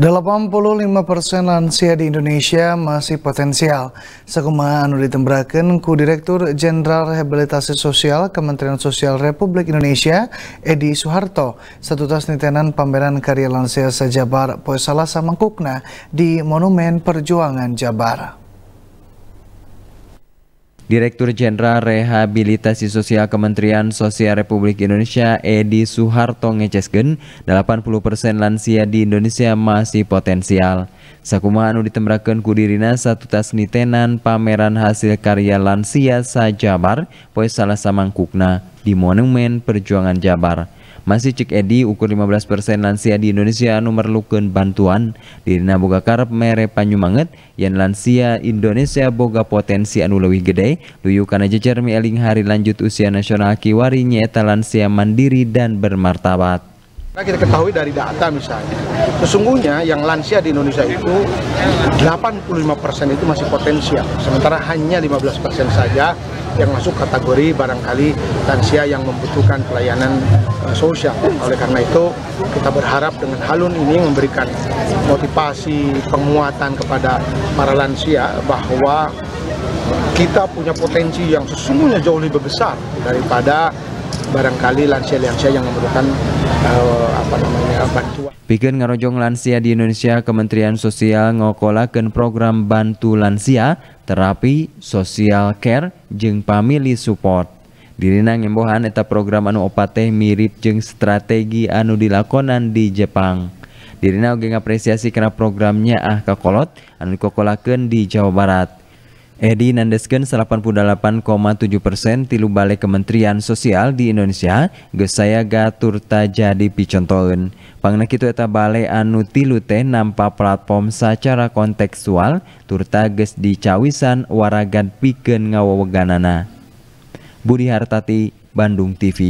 85% lansia di Indonesia masih potensial. Sakumaha anu ditemberakeun ku Direktur Jenderal Rehabilitasi Sosial Kementerian Sosial Republik Indonesia Edi Soeharto satutas nitenan pameran karya lansia sajabar poe salasa mangkukna di Monumen Perjuangan Jabar. Direktur Jenderal Rehabilitasi Sosial Kementerian Sosial Republik Indonesia Edi Suharto ngecesgen 80% lansia di Indonesia masih potensial. Sakumaha anu ditembrakeun ku satu tas nitenan pameran hasil karya lansia sajabar poe salah samangkukna di Monumen Perjuangan Jabar. Masih cek Edi ukur 15% lansia di Indonesia anu merlukeun bantuan. Dirina boga karep mere panyumanget. Yang lansia Indonesia boga potensi anu leuwih gede. Luyu kana jejer mi eling hari lanjut usia nasional kiwari nyaeta lansia mandiri dan bermartabat. Nah, kita ketahui dari data misalnya, sesungguhnya yang lansia di Indonesia itu 85% itu masih potensial, sementara hanya 15% saja yang masuk kategori barangkali lansia yang membutuhkan pelayanan uh, sosial. Oleh karena itu, kita berharap dengan halun ini memberikan motivasi, penguatan kepada para lansia bahwa kita punya potensi yang sesungguhnya jauh lebih besar daripada barangkali lansia-lansia yang memerlukan uh, apa namanya bantuan. Pikeun ngarojong lansia di Indonesia Kementerian Sosial ngokolakeun program bantu lansia, terapi, sosial care, jeung family support. Dirina ngembohan eta program anu opat teh mirip jeung strategi anu dilakonan di Jepang. Dirina oge ngapresiasi karena programnya ah kakolot anu dikokolakeun di Jawa Barat. Edi nandeskeun 88,7 persen tilu balai Kementerian Sosial di Indonesia geus saya gaturta jadi picontoeun. Pangna kitu eta balai anu tilu teh nampa platform secara kontekstual turta geus dicawisan waragan pikeun ngaweweganana. Budi Hartati, Bandung TV